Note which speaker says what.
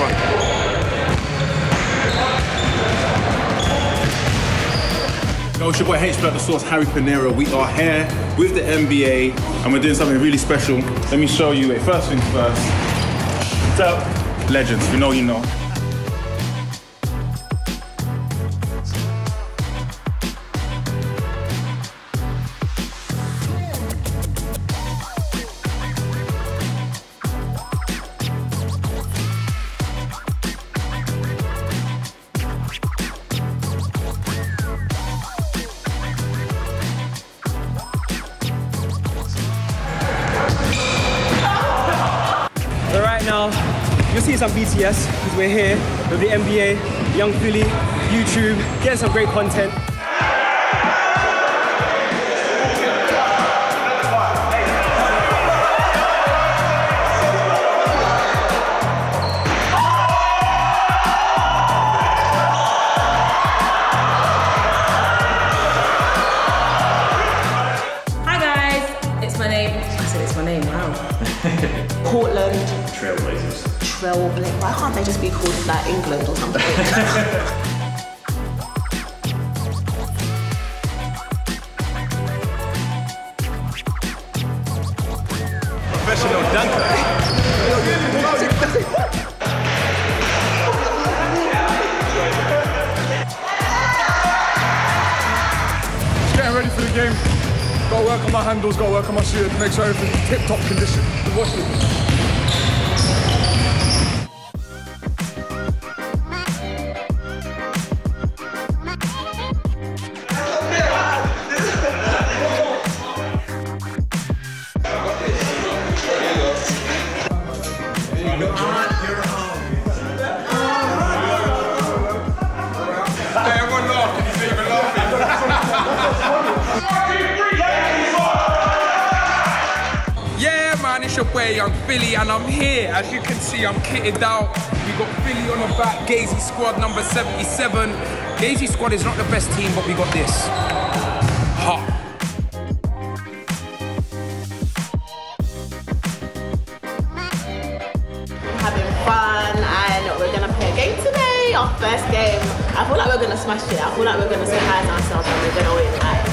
Speaker 1: one.
Speaker 2: Yo, it's your boy H the Source, Harry Pinero. We are here with the NBA and we're doing something really special. Let me show you it. First things first. Up? Legends, we know you know.
Speaker 3: Now, you'll see some BTS because we're here with the NBA, Yung Filly, YouTube, getting some great content.
Speaker 4: Portland
Speaker 1: Trailblazers.
Speaker 4: Trailblazer. Why can't they just be called like England or something?
Speaker 2: Professional dunker.
Speaker 1: Getting ready for the game. Got to work on my handles, got to work on my shooting, make sure everything's tip-top condition. Watch this.
Speaker 5: Your Yung Filly, and I'm here. As you can see, I'm kitted out. We got Philly on the back, Gazy squad number 77. Gazy squad is not the best team, but we got this. Hot.
Speaker 4: Having fun and we're gonna play a game today. Our first game. I feel like we're gonna smash it. I feel like we're gonna surprise ourselves and we're gonna win.